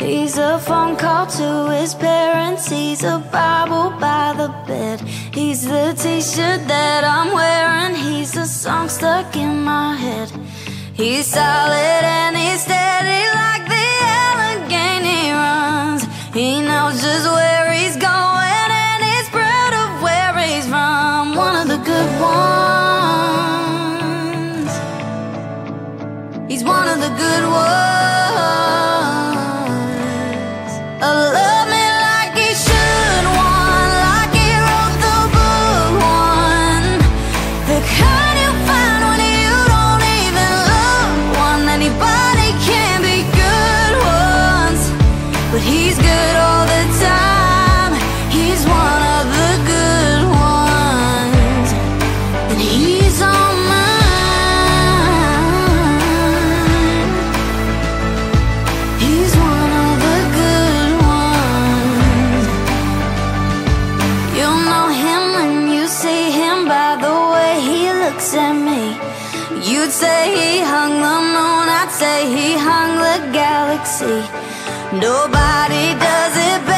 He's a phone call to his parents. He's a Bible by the bed. He's the t-shirt that I'm wearing. He's a song stuck in my head. He's solid and he's steady like the Allegheny runs. He knows just where he's going and he's proud of where he's from. One of the good ones. He's one of the good ones. You'll know him when you see him by the way he looks at me. You'd say he hung the moon, I'd say he hung the galaxy. Nobody does it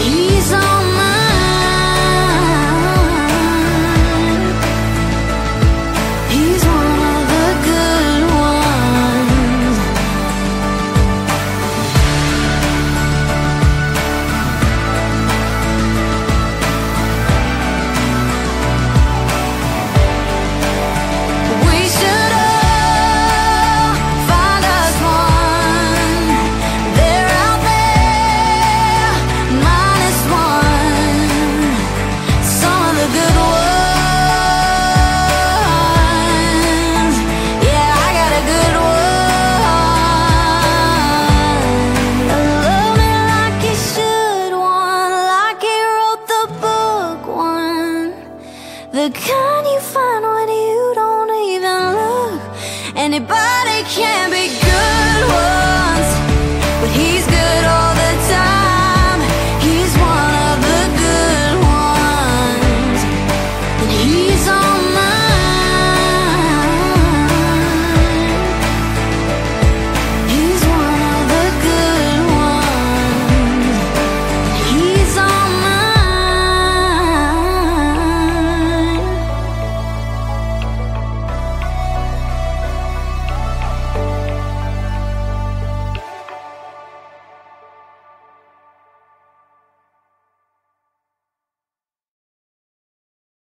He's on The kind you find when you don't even look. Anybody can be good